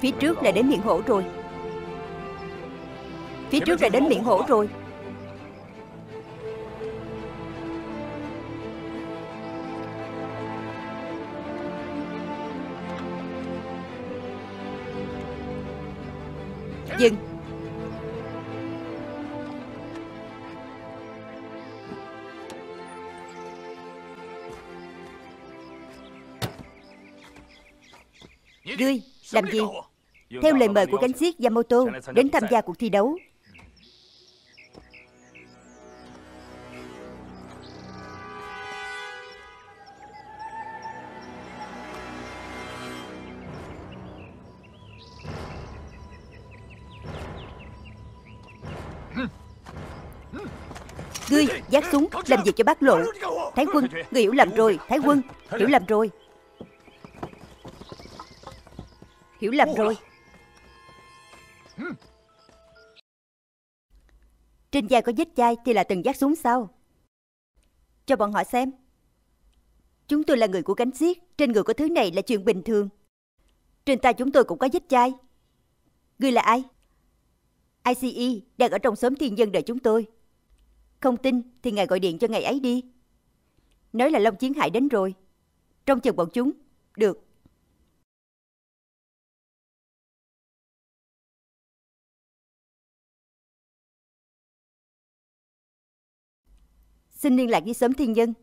Phía trước là đến miệng hổ rồi. Phía trước là đến miệng hổ rồi. Dừng. Ngươi làm gì Theo lời mời của cánh xiết Yamamoto Đến tham gia cuộc thi đấu. Ngươi giác súng làm việc cho bác lộ. Thái quân Ngươi hiểu lầm rồi Thái quân Hiểu lầm rồi. Hiểu lầm rồi trên vai có vết chai thì là từng giác súng sao Cho bọn họ xem. Chúng tôi là người của cánh xiết Trên người có thứ này là chuyện bình thường. Trên tay chúng tôi cũng có vết chai. Ngươi là ai? ICE đang ở trong xóm thiên dân đợi chúng tôi. Không tin thì ngài gọi điện cho ngày ấy đi. Nói là Long Chiến Hải đến rồi. Trong chừng bọn chúng. Được. Xin liên lạc với xóm thiên nhân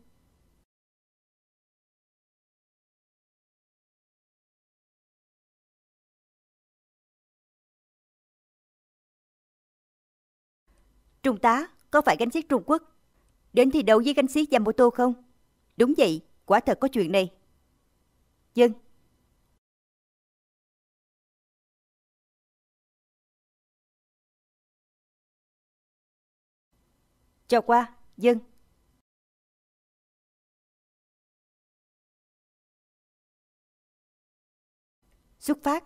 Trung tá, có phải gánh xiếc Trung Quốc đến thi đấu với gánh xiếc Yamamoto không? Đúng vậy, quả thật có chuyện này. Dân. Cho qua, dân. Xuất phát.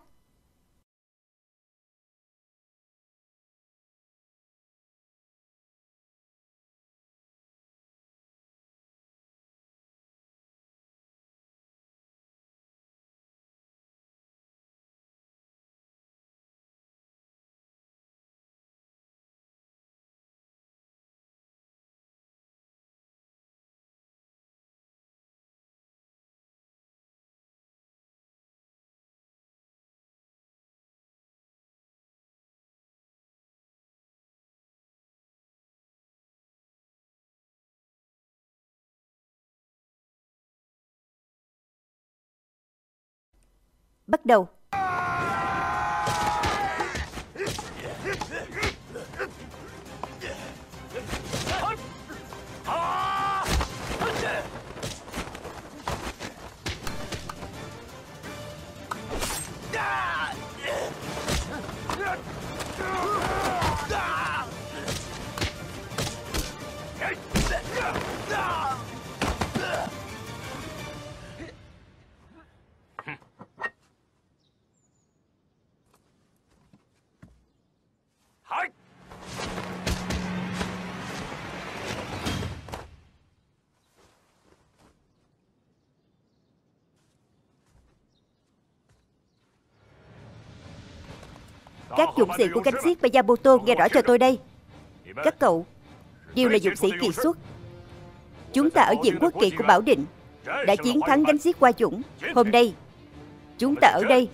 Bắt đầu. Các dụng sĩ của cánh xiết và Yamamoto nghe rõ cho tôi đây. Các cậu đều là dụng sĩ kỳ xuất. Chúng ta ở diện quốc kỳ của Bảo Định. Đã chiến thắng cánh xiết qua dũng. Hôm nay Chúng ta ở đây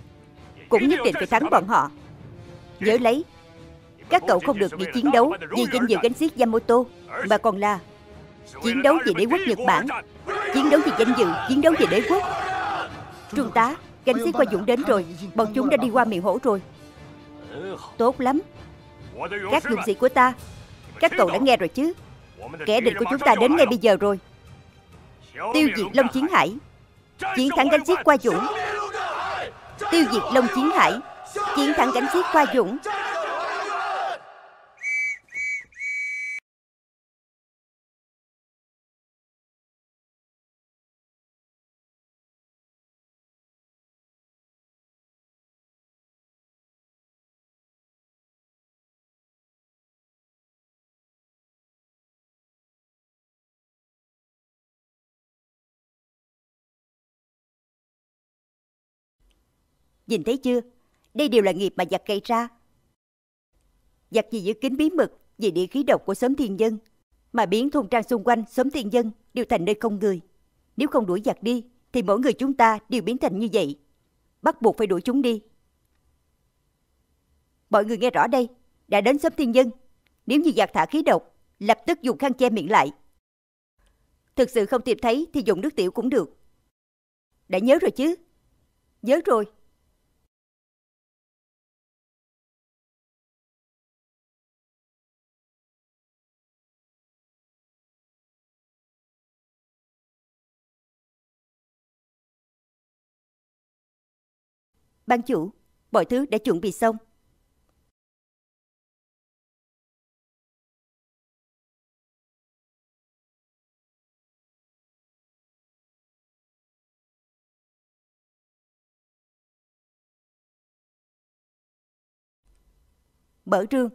Cũng nhất định phải thắng bọn họ. Nhớ lấy Các cậu không được đi chiến đấu Vì danh dự cánh xiết Yamamoto Mà còn là Chiến đấu vì đế quốc Nhật Bản Chiến đấu vì danh dự Chiến đấu vì đế quốc. Trung tá Cánh xiết qua dũng đến rồi Bọn chúng đã đi qua miệng hổ rồi Tốt lắm. Các dụng sĩ của ta, Các cậu đã nghe rồi chứ? Kẻ địch của chúng ta đến ngay bây giờ rồi. Tiêu diệt Long Chiến Hải. Chiến thắng cánh xiết qua dũng. Tiêu diệt Long Chiến Hải. Chiến thắng cánh xiết qua dũng. Nhìn thấy chưa Đây đều là nghiệp mà giặc gây ra. Giặc gì giữ kín bí mật về địa khí độc của xóm thiên dân, mà biến thôn trang xung quanh xóm thiên dân đều thành nơi không người. Nếu không đuổi giặc đi, thì mỗi người chúng ta đều biến thành như vậy. Bắt buộc phải đuổi chúng đi. Mọi người nghe rõ đây, đã đến xóm thiên dân. Nếu như giặc thả khí độc, lập tức dùng khăn che miệng lại. Thực sự không tìm thấy thì dùng nước tiểu cũng được. Đã nhớ rồi chứ? Nhớ rồi. Ban chủ, mọi thứ đã chuẩn bị xong. Mở rương.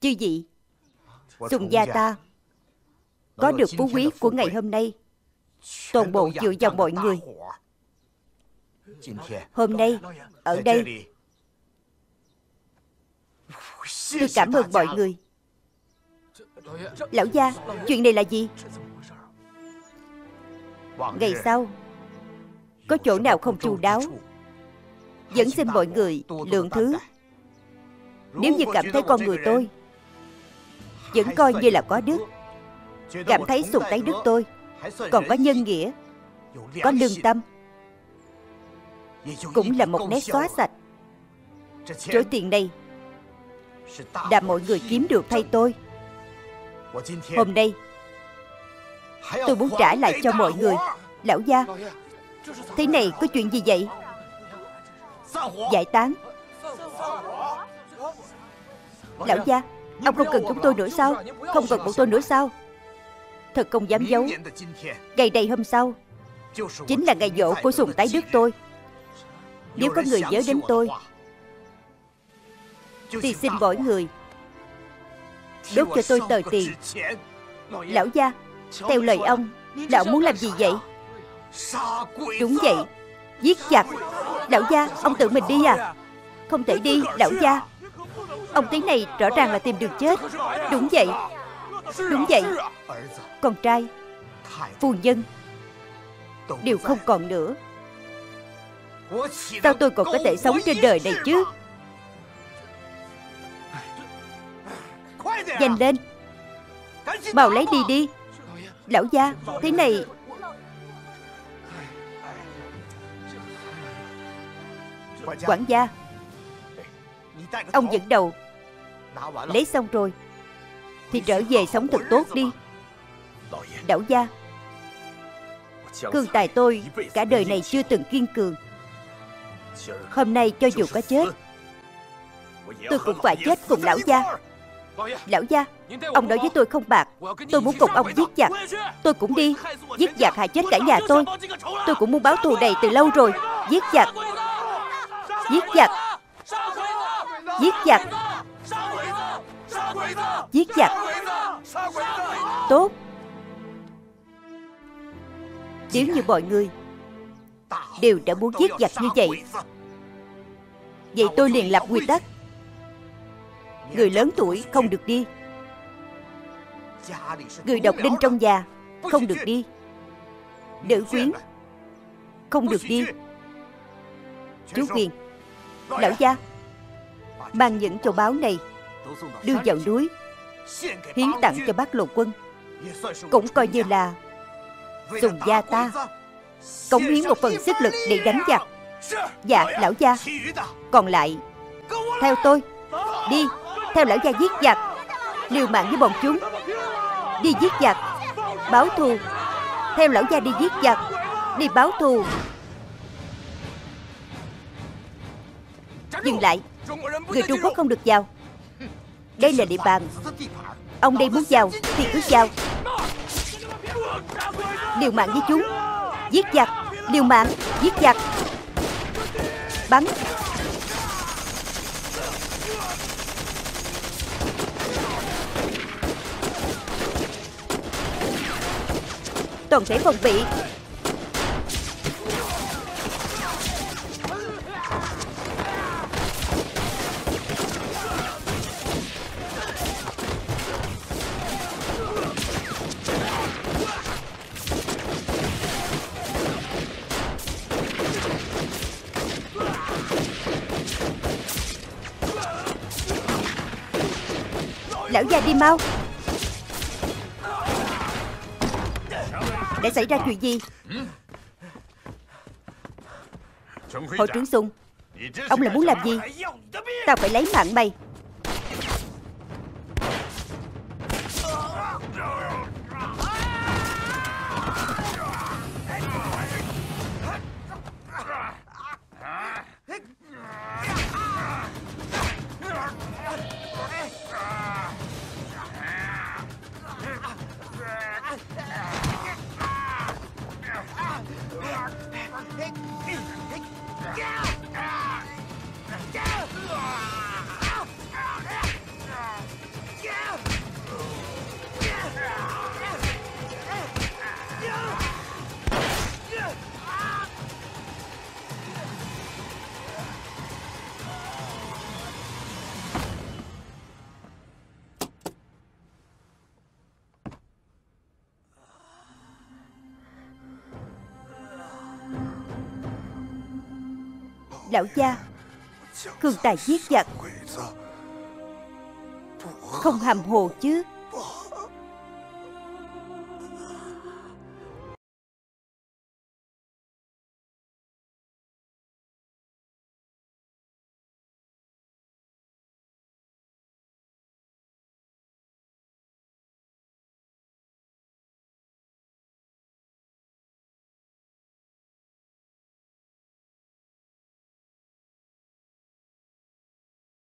Chư vị, Sùng gia ta. có được phú quý của ngày hôm nay. Toàn bộ dựa vào mọi người. hôm nay ở đây tôi cảm ơn mọi người. Lão gia chuyện này là gì? Ngày sau có chỗ nào không chu đáo vẫn xin mọi người lượng thứ. nếu như cảm thấy con người tôi vẫn coi như là có đức cảm thấy sùng tấy đức tôi còn có nhân nghĩa có lương tâm cũng là một nét xóa sạch chỗ tiền này đã mọi người kiếm được thay tôi hôm nay tôi muốn trả lại cho mọi người lão gia thế này có chuyện gì vậy giải tán lão gia Ông không cần chúng tôi nữa sao? Không cần bọn tôi nữa sao? Thật không dám giấu. Ngày này hôm sau, Chính là ngày dỗ của sùng tái đức tôi. Nếu có người nhớ đến tôi, Thì xin mỗi người Đốt cho tôi tờ tiền. Lão gia, Theo lời ông, Lão muốn làm gì vậy? Đúng vậy, Giết chặt Lão gia, Ông tự mình đi à? Không thể đi, Lão gia. Ông tí này rõ ràng là tìm đường chết. Đúng vậy. Đúng vậy. Con trai, Phu nhân, Đều không còn nữa. Sao tôi còn có thể sống trên đời này chứ? Nhanh lên. Mau lấy đi đi. Lão gia, Thế này. Quản gia. Ông dẫn đầu. Lấy xong rồi. Thì trở về sống thật tốt đi. Đảo gia. Cương tài tôi Cả đời này chưa từng kiên cường. Hôm nay cho dù có chết Tôi cũng phải chết cùng lão gia. Lão gia Ông nói với tôi không bạc. Tôi muốn cùng ông giết giặc. Tôi cũng đi. Giết giặc. hại chết cả nhà tôi. Tôi cũng muốn báo thù này từ lâu rồi. Giết giặc. Giết giặc Giết giặc. Giết giặc. Tốt. Nếu như mọi người Đều đã muốn giết giặc như vậy Vậy tôi liền lập quy tắc. Người lớn tuổi không được đi. Người độc đinh trong nhà Không được đi. Nữ quyến Không được đi. Chú Quyền Lão gia mang những châu báu này. Đưa vào núi. Hiến tặng cho bác lộ quân. Cũng coi như là dùng gia ta. Cống hiến một phần sức lực để đánh giặc. Dạ lão gia. Còn lại, theo tôi, đi. Theo lão gia giết giặc, liều mạng với bọn chúng. Đi giết giặc, báo thù. Theo lão gia đi giết giặc, đi báo thù. Dừng lại. Người Trung Quốc không được vào Đây là địa bàn. Ông đây muốn vào thì cứ vào điều mạng với chúng. Giết giặc. Điều mạng. Giết giặc. Bắn. Toàn thể phòng bị. Lão già đi mau. Đã xảy ra chuyện gì? Hội trưởng Sùng Ông là muốn làm gì? Tao phải lấy mạng mày Yeah! Lão gia. Cường tài giết giặc. Không hàm hồ chứ.